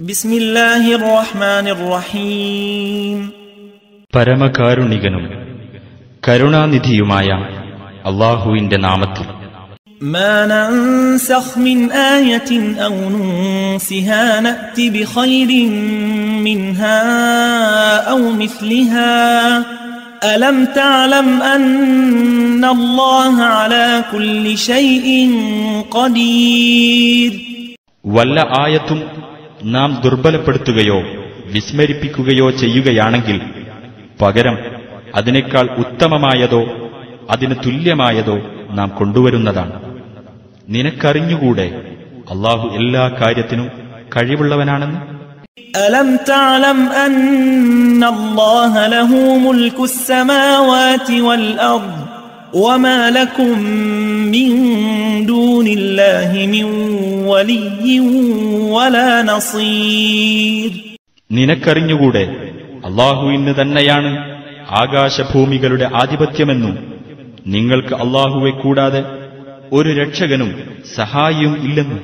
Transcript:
بسم الله الرحمن الرحيم പരമകാരുണികനും കരുണാനിധിയുമായ അള്ളാഹുവിന്റെ നാമത്തിൽ ما ننسخ من آية أو ننسها نأت بخير منها أو مثلها ألم تعلم أن الله على كل شيء قدير വല്ല ആയത്തും നാം ദുർബലപ്പെടുത്തുകയോ വിസ്മരിപ്പിക്കുകയോ ചെയ്യുകയാണെങ്കിൽ പകരം അതിനേക്കാൾ ഉത്തമമായതോ അതിന് തുല്യമായതോ നാം കൊണ്ടുവരുന്നതാണ് നിനക്കറിഞ്ഞുകൂടെ അള്ളാഹു എല്ലാ കാര്യത്തിനും കഴിവുള്ളവനാണെന്ന് ألم تعلم أن الله له ملك السماوات والأرض وما لكم من دون الله من ولي ولا نصير നിനക്കറിഞ്ഞുകൂടെ അള്ളാഹുവിന് തന്നെയാണ് ആകാശഭൂമികളുടെ ആധിപത്യമെന്നും നിങ്ങൾക്ക് അള്ളാഹുവെ കൂടാതെ ഒരു രക്ഷകനും സഹായിയും ഇല്ലെന്നും